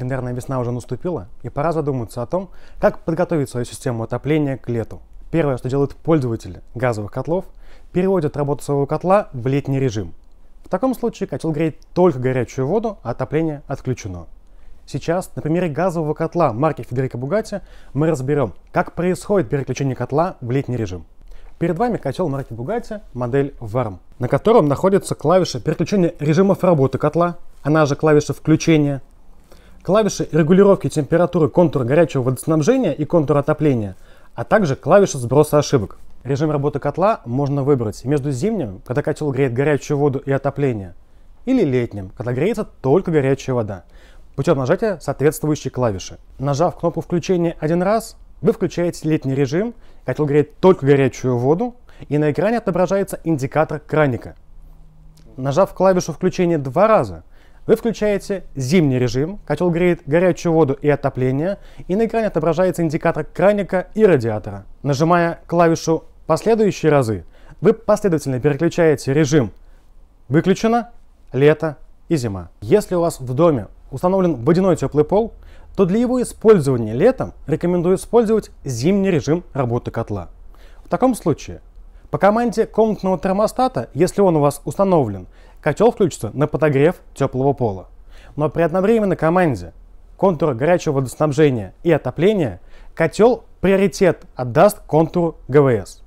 календарная весна уже наступила, и пора задуматься о том, как подготовить свою систему отопления к лету. Первое, что делают пользователи газовых котлов, переводят работу своего котла в летний режим. В таком случае котел греет только горячую воду, а отопление отключено. Сейчас на примере газового котла марки Федерико Бугатти мы разберем, как происходит переключение котла в летний режим. Перед вами котел марки Bugatti, модель VARM, на котором находится клавиша переключения режимов работы котла, она же клавиша включения, клавиши регулировки температуры контура горячего водоснабжения и контура отопления, а также клавиша сброса ошибок. Режим работы котла можно выбрать между зимним, когда котел греет горячую воду и отопление, или летним, когда греется только горячая вода, путем нажатия соответствующей клавиши. Нажав кнопку включения один раз, вы включаете летний режим, котел греет только горячую воду, и на экране отображается индикатор краника. Нажав клавишу включения два раза, вы включаете зимний режим, котел греет горячую воду и отопление, и на экране отображается индикатор краника и радиатора. Нажимая клавишу последующие разы, вы последовательно переключаете режим «Выключено», «Лето» и «Зима». Если у вас в доме установлен водяной теплый пол, то для его использования летом рекомендую использовать зимний режим работы котла. В таком случае, по команде комнатного термостата, если он у вас установлен, котел включится на подогрев теплого пола. Но при одновременной команде контура горячего водоснабжения и отопления котел приоритет отдаст контуру ГВС.